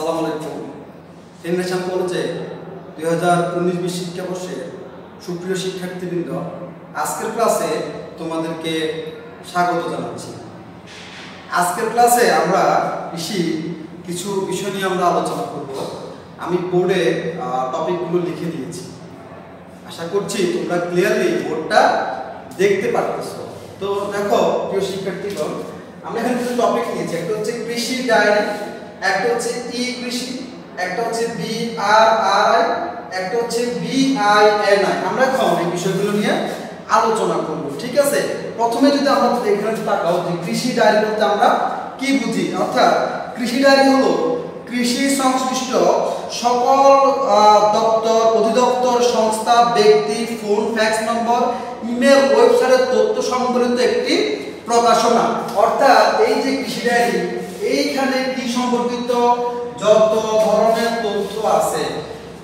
সালাম আলাইকুম। জেনারেশন কলেজে দুই হাজার উনিশ বিশ শিক্ষাবর্ষে সুপ্রিয় শিক্ষার্থীবৃন্দ, আজকের ক্লাসে তোমাদেরকে স্বাগত জানাচ্ছি। আজকের ক্লাসে আমরা কৃষি কিছু বিষয় নিয়ে আমরা আলোচনা করব। আমি বোর্ডে টপিকগুলো লিখে দিয়েছি। আশা করছি তোমরা ক্লিয়ারলি বোর্ডটা দেখতে পারতেছো। তো দেখো, প্রিয় শিক্ষার্থীগণ, আমরা এখানে কিছু টপিক নিয়েছি। একটা হচ্ছে কৃষি ডায়েরি। একটা হচ্ছে ই কৃষি, একটা হচ্ছে বি আর আর আই, একটা হচ্ছে বি আই এন আই। আমরা এখন এই বিষয়গুলো নিয়ে আলোচনা করব, ঠিক আছে? প্রথমে যদি আমরা এখানে তাকাও যে কৃষি ডায়েরি বলতে আমরা কি বুঝি? অর্থাৎ কৃষি ডায়েরি হলো কৃষি সংশ্লিষ্ট সকল দপ্তর, অধিদপ্তর, সংস্থা, ব্যক্তি, ফোন, ফ্যাক্স নম্বর, ইমেল, ওয়েবসাইটের তথ্য সংবলিত একটি প্রকাশনা। অর্থাৎ এই যে কৃষি ডায়েরি এইখানে কি সম্পর্কিত যত ধরনের তথ্য আছে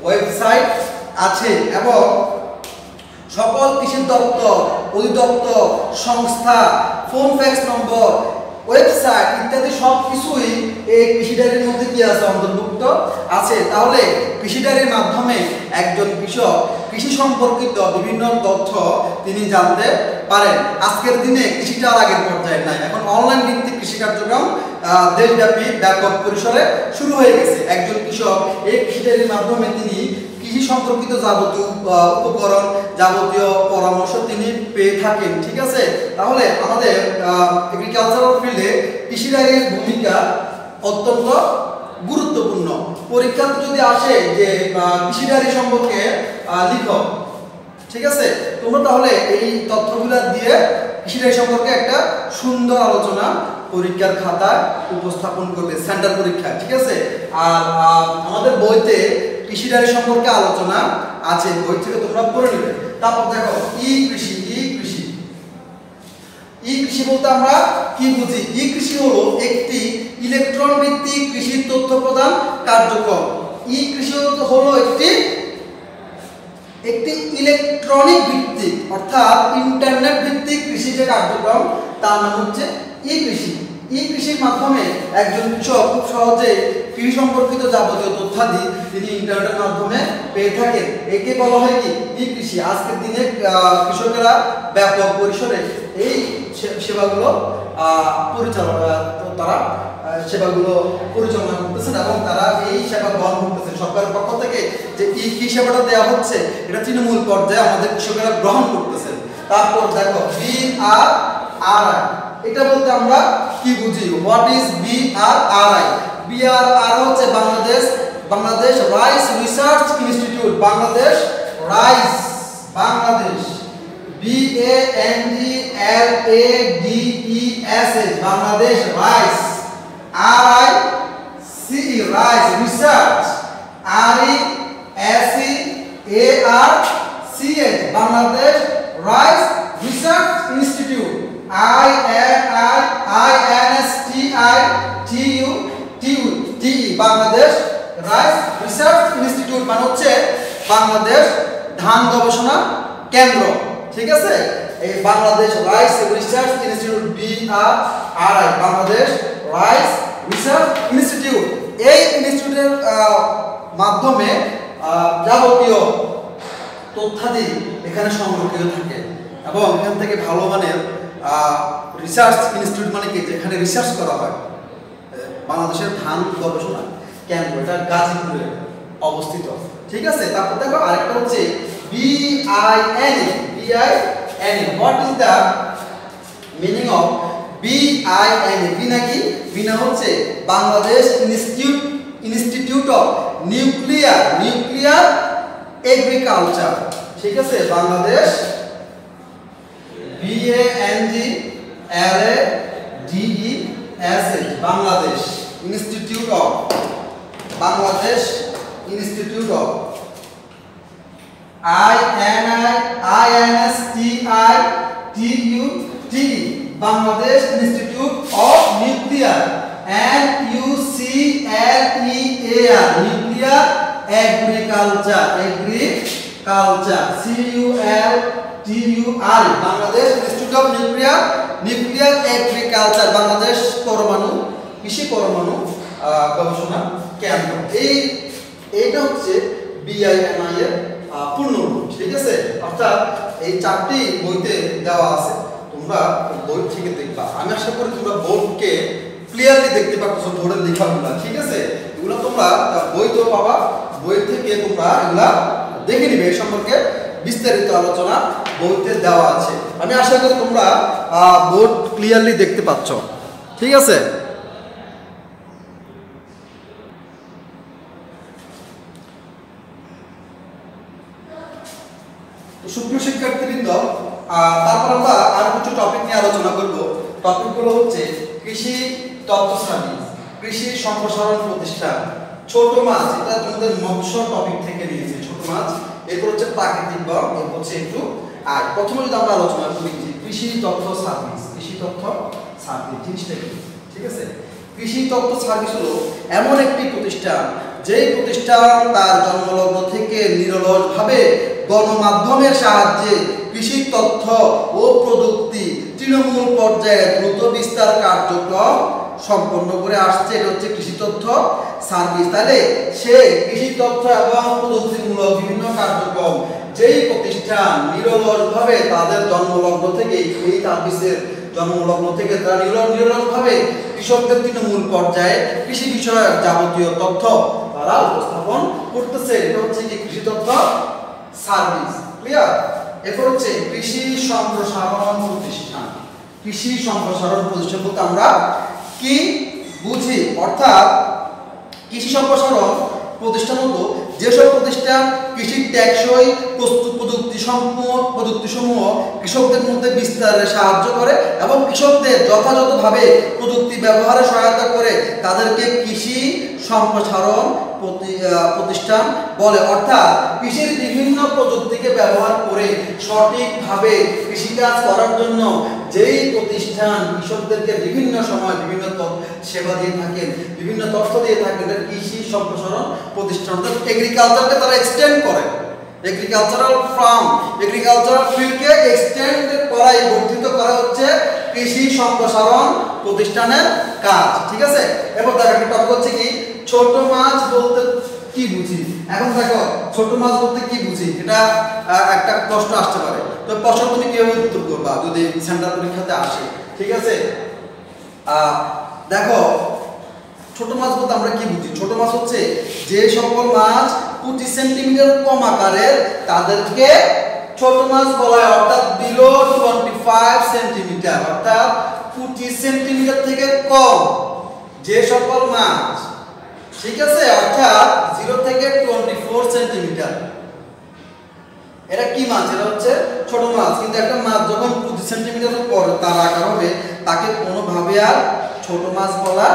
ওয়েবসাইট আছে এবং সকল কৃষি দপ্তর, অধিদপ্তর, সংস্থা ফোন ফ্যাক্স নম্বর ওয়েবসাইট ইত্যাদি সব কিছুই এই কৃষি মধ্যে কি আছে অন্তর্ভুক্ত? আছে। তাহলে কৃষি মাধ্যমে একজন কৃষক কৃষি সম্পর্কিত বিভিন্ন তথ্য তিনি জানতে পারেন। আজকের দিনে কৃষিটা আর আগের পর্যায়ে নাই। এখন অনলাইন ভিত্তিক কৃষি কার্যক্রম দেশব্যাপী ব্যাপক পরিসরে শুরু হয়ে গেছে। একজন কৃষক এই কৃষি মাধ্যমে তিনি কৃষি সম্পর্কিত যাবতীয় উপকরণ যাবতীয় পরামর্শ তিনি পেয়ে থাকেন, ঠিক আছে? তাহলে আমাদের এগ্রিকালচারাল ফিল্ডে কৃষি ডায়েরির ভূমিকা অত্যন্ত গুরুত্বপূর্ণ। পরীক্ষাতে যদি আসে যে কৃষি ডায়েরি সম্পর্কে লিখো ঠিক আছে? তোমরা তাহলে এই তথ্যগুলো দিয়ে কৃষি ডায়েরি সম্পর্কে একটা সুন্দর আলোচনা পরীক্ষার খাতায় উপস্থাপন করবে, সেন্টার পরীক্ষা, ঠিক আছে? আর আমাদের বইতে কৃষি ডায়েরি সম্পর্কে আলোচনা আছে বই থেকে তোমরা পড়ে নেবে। তারপর দেখো ই কৃষি ই কৃষি ই কৃষি বলতে আমরা কি বুঝি? ই কৃষি হলো একটি ইলেকট্রন ভিত্তিক কৃষি তথ্য প্রদান কার্যক্রম। ই কৃষি হলো একটি একটি ইলেকট্রনিক ভিত্তিক, অর্থাৎ ইন্টারনেট ভিত্তিক কৃষি যে কার্যক্রম, তার নাম হচ্ছে ই কৃষি ই কৃষির মাধ্যমে একজন কৃষক খুব সহজে কৃষি সম্পর্কিত যাবতীয় তথ্যাদি তিনি ইন্টারনেটের মাধ্যমে পেয়ে থাকেন। একে বলা হয় কি? ই কৃষি। আজকের দিনে কৃষকেরা ব্যাপক পরিসরে এই সেবাগুলো পরিচালনা, তারা সেবাগুলো পরিচালনা করতেছেন এবং তারা এই সেবা গ্রহণ করতেছেন। সরকারের পক্ষ থেকে যে ই কি সেবাটা দেওয়া হচ্ছে, এটা তৃণমূল পর্যায়ে আমাদের কৃষকেরা গ্রহণ করতেছেন। তারপর দেখো বি আর আর এটা বলতে আমরা কি বুঝি? What is B R R I B R R হচ্ছে Bangladesh Bangladesh rice research institute. Bangladesh rice, Bangladesh. B A N G L A D E S H Bangladesh rice. R I C rice research. R E S E A R C H Bangladesh rice institute I N I I N S T I T U T U T Bangladesh rice research institute মানে হচ্ছে বাংলাদেশ ধান গবেষণা কেন্দ্র, ঠিক আছে? এই Bangladesh rice research institute B R R I Bangladesh rice research institute. এই ইনস্টিটিউটের মাধ্যমে যাবতীয় তথ্যাদি এখানে সংরক্ষিত থাকে এবং এখান থেকে ভালো মানের রিসার্চ ইনস্টিটিউট মানে কি? যেখানে রিসার্চ করা হয়। বাংলাদেশের ধান গবেষণা কেন্দ্র, এটা গাজীপুরে অবস্থিত। ঠিক আছে? তারপর দেখো আরেকটা হচ্ছে B I N B I N what is the meaning of B I N A B নাকি বি না হচ্ছে Bangladesh institute institute of nuclear nuclear agriculture ঠিক আছে? Bangladesh B A N G L A D E S H Bangladesh institute of, Bangladesh institute of I N I I N S T I, T U T Bangladesh institute of nuclear, N U C L E A R, nuclear agriculture agriculture, C U L T U R, Bangladesh institute of nuclear nuclear agriculture Bangladesh পরমাণু, কৃষি পরমাণু গবেষণা কেন্দ্র। এই, এইটা হচ্ছে বিআইএনআই এর পূর্ণরূপ, ঠিক আছে? অর্থাৎ এই চারটি বইতে দেওয়া আছে। তোমরা বই থেকে দেখবা। আমি আশা করি তোমরা বোর্ডকে ক্লিয়ারলি দেখতে পাচ্ছ ধরে লেখাগুলো, ঠিক আছে? এগুলো তোমরা বই তো পাবা। বই থেকে তোমরা এগুলা দেখে নিবে এই সম্পর্কে। বিস্তারিত আলোচনা বইতে দেওয়া আছে। আমি আশা করি তোমরা বোর্ড ক্লিয়ারলি দেখতে পাচ্ছ। ঠিক আছে? সুপ্রিয় শিক্ষার্থীবৃন্দ তারপর আমরা আর কিছু টপিক নিয়ে আলোচনা করব। টপিকগুলো হচ্ছে কৃষি সার্ভিস কৃষি সম্প্রসারণ প্রতিষ্ঠান। ছোট মাছ, এটা তোমাদের মৎস্য টপিক থেকে নিয়েছে, ছোট মাছ। এরপর হচ্ছে প্রাকৃতিক বন এরপর হচ্ছে একটু, আর প্রথমে যদি আমরা আলোচনা করি যে কৃষি তথ্য সার্ভিস কৃষি তথ্য সার্ভিস জিনিসটা কি? ঠিক আছে? কৃষি তথ্য সার্ভিস হলো এমন একটি প্রতিষ্ঠান, যেই প্রতিষ্ঠান তার জন্মলগ্ন থেকে নিরলসভাবে গণমাধ্যমের সাহায্যে কৃষি তথ্য ও প্রযুক্তি তৃণমূল পর্যায়ে দ্রুত বিস্তার কার্যক্রম সম্পন্ন করে আসছে, এটা হচ্ছে কৃষি তথ্য সার্ভিস তাহলে সে কৃষি তথ্য এবং প্রযুক্তিমূলক বিভিন্ন কার্যক্রম যেই প্রতিষ্ঠান নিরলসভাবে তাদের জন্মলগ্ন থেকে, এই সার্ভিসের জন্মলগ্ন থেকে তারা নিরল, নিরলসভাবে কৃষকদের তৃণমূল পর্যায়ে কৃষি বিষয়ক যাবতীয় তথ্য তারা উপস্থাপন করতেছে। এটা হচ্ছে কি কৃষি তথ্য সার্ভিস ক্লিয়ার এরপর হচ্ছে কৃষি সম্প্রসারণ প্রতিষ্ঠান। কৃষি সম্প্রসারণ প্রতিষ্ঠান বলতে আমরা কি? বুঝি। অর্থাৎ কৃষি সম্প্রসারণ প্রতিষ্ঠান হলো যেসব প্রতিষ্ঠান কৃষি টেকসই প্রস্তুত প্রযুক্তি সম্পূর্ণ প্রযুক্তিসমূহ কৃষকদের মধ্যে বিস্তারে সাহায্য করে এবং কৃষকদের যথাযথভাবে প্রযুক্তি ব্যবহারে সহায়তা করে তাদেরকে কৃষি সম্প্রসারণ প্রতিষ্ঠান বলে। অর্থাৎ কৃষির বিভিন্ন প্রযুক্তিকে ব্যবহার করে সঠিকভাবে কৃষিকাজ করার জন্য যেই প্রতিষ্ঠান কৃষকদেরকে বিভিন্ন সময় বিভিন্ন সেবা দিয়ে থাকেন, বিভিন্ন তথ্য দিয়ে থাকেন কৃষি সম্প্রসারণ প্রতিষ্ঠান অর্থাৎ এগ্রিকালচারকে তারা এক্সটেন্ড করে। এগ্রিকালচারাল ফার্ম এগ্রিকালচারাল ফিল্ডকে এক্সটেন্ড করাই বর্ধিত করা হচ্ছে কৃষি সম্প্রসারণ প্রতিষ্ঠানের কাজ। ঠিক আছে? দেখো একটা টপিক হচ্ছে কি? ছোট মাছ বলতে কি বুঝি? এখন দেখো, ছোট মাছ বলতে কি বুঝি? এটা একটা প্রশ্ন আসতে পারে। তো প্রশ্ন তুমি কীভাবে উত্তর করবা? যদি সেন্টার পরীক্ষাতে আসে, ঠিক আছে? দেখো, ছোট মাছ বলতে আমরা কি বুঝি? ছোট মাছ হচ্ছে যে সকল মাছ পঁচিশ সেন্টিমিটার কম আকারের, তাদেরকে ছোট মাছ বলা হয়। অর্থাৎ বিলো টোয়েন্টি ফাইভ সেন্টিমিটার অর্থাৎ পঁচিশ সেন্টিমিটার থেকে কম। যে সকল মাছ ঠিক আছে, অর্থাৎ জিরো থেকে টোয়েন্টি ফোর সেন্টিমিটার এটা কি মাছ? এটা হচ্ছে ছোট মাছ, কিন্তু একটা মাছ যখন পঁচিশ সেন্টিমিটারের পর তার আকার হবে, তাকে কোনোভাবে আর ছোট মাছ বলা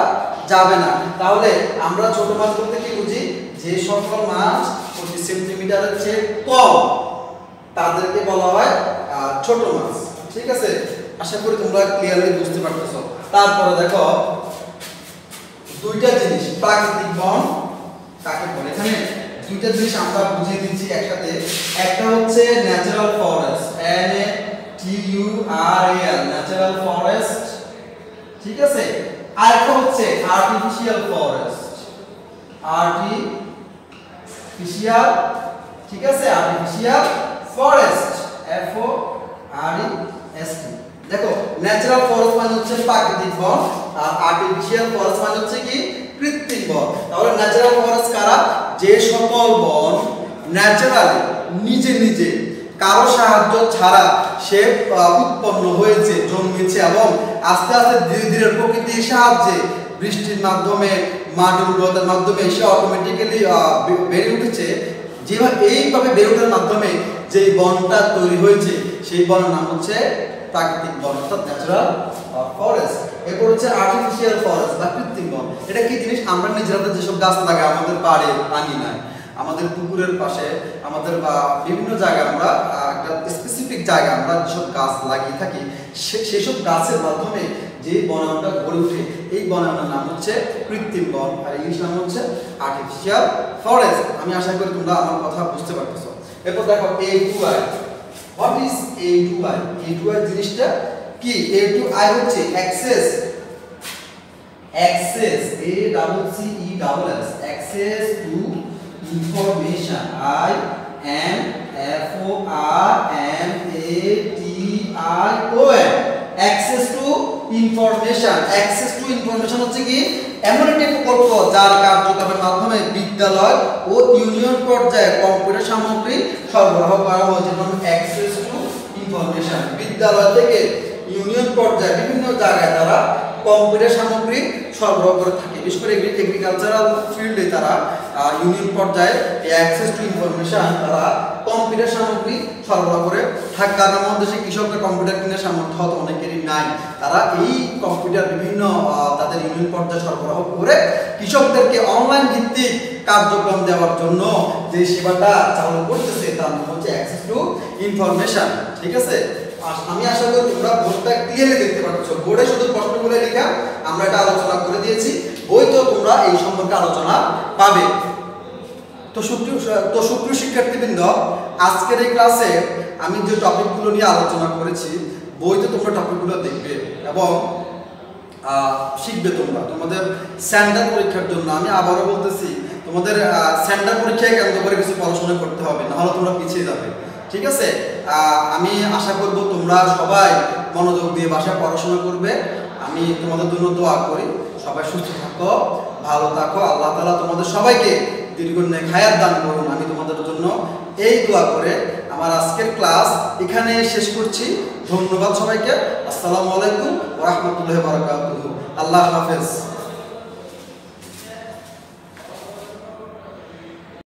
যাবে না। তাহলে আমরা ছোট মাছ বলতে কি বুঝি? যে সকল মাছ পঁচিশ সেন্টিমিটারের চেয়ে কম, তাদেরকে বলা হয় ছোট মাছ। ঠিক আছে? আশা করি তোমরা ক্লিয়ারলি বুঝতে পারতেছো। তারপরে দেখো, দুইটা জিনিস, প্রাকৃতিক এখানে দুইটা জিনিস আমরা বুঝিয়ে দিচ্ছি একসাথে। একটা হচ্ছে natural forest N A T U R A L natural forest ঠিক আছে? আর একটা হচ্ছে আর্টিফিশিয়াল ফরেস্ট আর্টিফিশিয়াল ঠিক আছে? Artificial forest F O R E S T দেখো ন্যাচারাল ফরেস্ট মানে হচ্ছে প্রাকৃতিক বন, আর আর্টিফিশিয়াল ফরেস্ট মানে হচ্ছে কি? কৃত্রিম বন। তাহলে ন্যাচারাল ফরেস্ট কারা? যে সকল বন ন্যাচারালি নিজে নিজে, কারও সাহায্য ছাড়া সে উৎপন্ন হয়েছে, জন্মেছে এবং আস্তে আস্তে ধীরে ধীরে প্রকৃতির সাহায্যে বৃষ্টির মাধ্যমে মাটির উর্বরতার মাধ্যমে সে অটোমেটিক্যালি বেড়ে উঠেছে। যেভাবে, এইভাবে বেড়ে ওঠার মাধ্যমে যেই বনটা তৈরি হয়েছে, সেই বনের নাম হচ্ছে প্রাকৃতিক বন অর্থাৎ ন্যাচারাল ফরেস্ট এরপর হচ্ছে আর্টিফিশিয়াল ফরেস্ট বা কৃত্রিম বন। এটা কি জিনিস? আমরা নিজেরা যেসব গাছ লাগাই, আমাদের বাড়ি আঙিনায় আমাদের পুকুরের পাশে, আমাদের বিভিন্ন জায়গায় আমরা একটা স্পেসিফিক জায়গায় আমরা যেসব গাছ লাগিয়ে থাকি সেসব গাছের মাধ্যমে যে বনায়নটা গড়ে ওঠে এই বনায়নের নাম হচ্ছে কৃত্রিম বন। আর ইংলিশ নাম হচ্ছে আর্টিফিশিয়াল ফরেস্ট আমি আশা করি তোমরা আমার কথা বুঝতে পারতেছো। এরপর দেখো A two I what is A two I A two I জিনিসটা কি? এ টু আই হচ্ছে access access a double c e double s access to information. I n f o r m a t i o n. Access to information. Access to information হচ্ছে কি? এমন একটি প্রকল্প যার কার্যক্রমের মাধ্যমে বিদ্যালয় ও ইউনিয়ন পর্যায়ে কম্পিউটার সামগ্রী সরবরাহ করা হয়েছে। অ্যাক্সেস টু ইনফরমেশন বিদ্যালয় থেকে ইউনিয়ন পর্যায়ে বিভিন্ন জায়গায় তারা কম্পিউটার সামগ্রী সরবরাহ করে থাকে। বিশেষ করে এগ্রিকালচারাল ফিল্ডে তারা ইউনিয়ন পর্যায়ে অ্যাক্সেস টু ইনফরমেশন তারা কম্পিউটার সামগ্রী সরবরাহ করে থাকে। কারণ আমাদের দেশে কৃষকরা কম্পিউটার কেনার সামর্থ্য হয়তো অনেকেরই নাই। তারা এই কম্পিউটার বিভিন্ন তাদের ইউনিয়ন পর্যায়ে সরবরাহ করে কৃষকদেরকে অনলাইন ভিত্তিক কার্যক্রম দেওয়ার জন্য যে সেবাটা চালু করতেছে, তার নাম হচ্ছে অ্যাক্সেস টু ইনফরমেশন ঠিক আছে? আমি আশা করি তোমরা বোর্ডটা ক্লিয়ারলি দেখতে পাচ্ছ বোর্ডে শুধু প্রশ্নগুলো লেখা, আমরা এটা আলোচনা করে দিয়েছি। বই তো তোমরা এই সম্পর্কে আলোচনা পাবে। তো সুপ্রিয় তো সুপ্রিয় শিক্ষার্থীবৃন্দ, আজকের এই ক্লাসে আমি যে টপিকগুলো নিয়ে আলোচনা করেছি, বইতে তোমরা টপিকগুলো দেখবে এবং শিখবে তোমরা। তোমাদের স্যান্ডার পরীক্ষার জন্য আমি আবারও বলতেছি, তোমাদের স্যান্ডার পরীক্ষায় কেন্দ্র করে কিছু পড়াশোনা করতে হবে, নাহলে তোমরা পিছিয়ে যাবে। ঠিক আছে? আমি আশা করব তোমরা সবাই মনোযোগ দিয়ে বাসায় পড়াশোনা করবে। আমি তোমাদের জন্য দোয়া করি। সবাই সুস্থ থাকো, ভালো থাকো। আল্লাহ তালা তোমাদের সবাইকে দীর্ঘ খায়ার দান করুন। আমি তোমাদের জন্য এই দোয়া করে আমার আজকের ক্লাস এখানে শেষ করছি। ধন্যবাদ সবাইকে। আসসালামু আলাইকুম রহমতুল্লাহ বারকাত আল্লাহ হাফেজ।